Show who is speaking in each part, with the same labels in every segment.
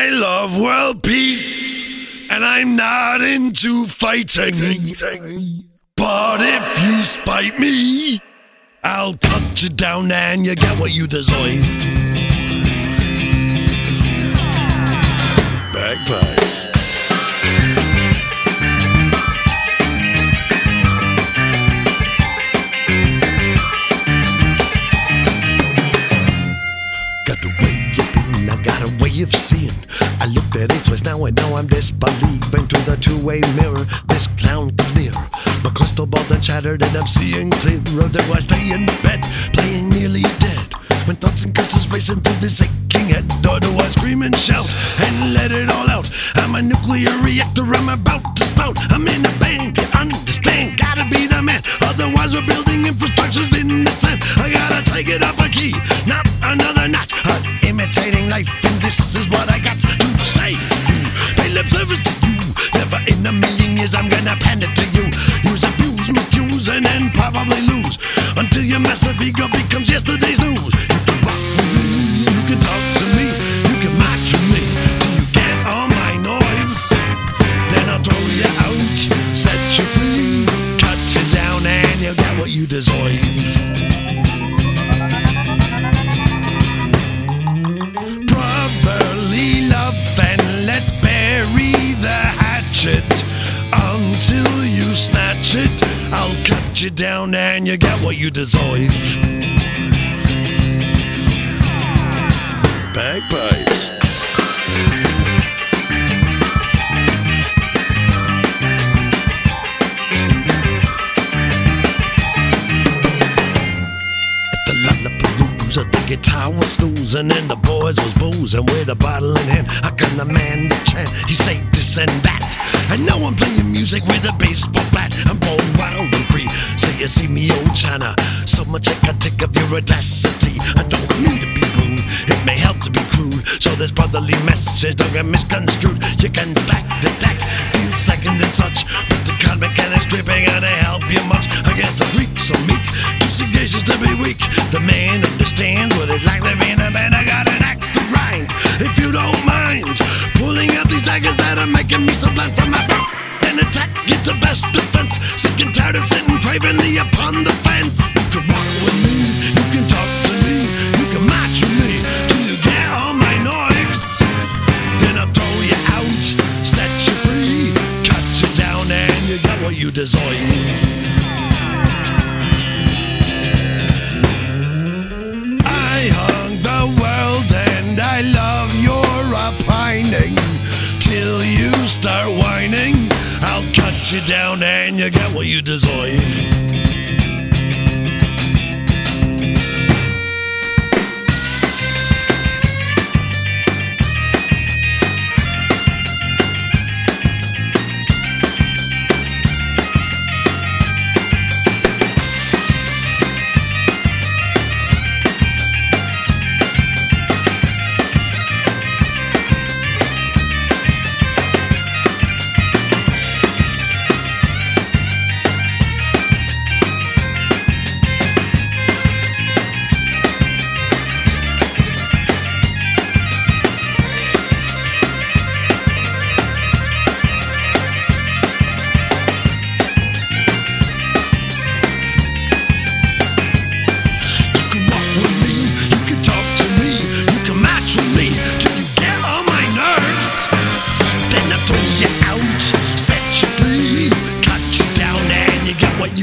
Speaker 1: I love world peace, and I'm not into fighting. But if you spite me, I'll cut you down and you get what you deserve. Bagpipes. Got the way of being, I got a way of seeing. I looked at it twice now and now I'm disbelieving to the two-way mirror. This clown comes near. My crystal ball done shattered and I'm seeing clearer. There I stay in bed, playing nearly dead. When thoughts and curses racing through this aching head, or do I scream and shout and let it all out? I'm a nuclear reactor, I'm about to spout. I'm in a you understand? Gotta be the man, otherwise we're building infrastructures in the sand. I gotta take it up a key, not. I'm life, and this is what I got to say. Pay lip service to you. Never in a million years I'm gonna hand it to you. Use, abuse, misuse, and then probably lose until your massive ego becomes yesterday's news. Snatch it. I'll cut you down and you get what you deserve. Bagpipes. the guitar was snoozing and the boys was boozing with a bottle in hand. I can the man chant? He say this and that. And now I'm playing music with a baseball bat. I'm born wild and free. So you see me, old China. So much I can take of your audacity. I don't mean to be rude. It may help to be crude. So this brotherly message don't get misconstrued. You can stack the deck, feel second and such. But the card mechanics dripping and they help you much. I guess the Greeks are meek, too sagacious to be weak. The man understands making me so blunt from my back. An attack is the best defense. Sick and tired of sitting cravenly upon the fence. You can walk with me, you can talk to me, you can match with me till you get all my nerves. Then I'll throw you out, set you free, cut you down, and you get what you deserve. You down and you get what you deserve.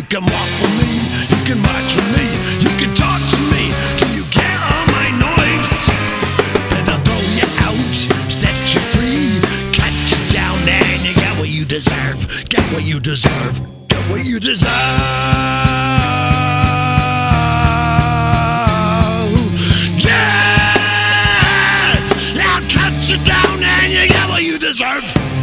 Speaker 1: Can walk with me, you can march with me, you can talk to me till you get on my nerves. Then I'll throw you out, set you free, cut you down, and you get what you deserve. Get what you deserve. Get what you deserve. Yeah! I'll cut you down and you get what you deserve.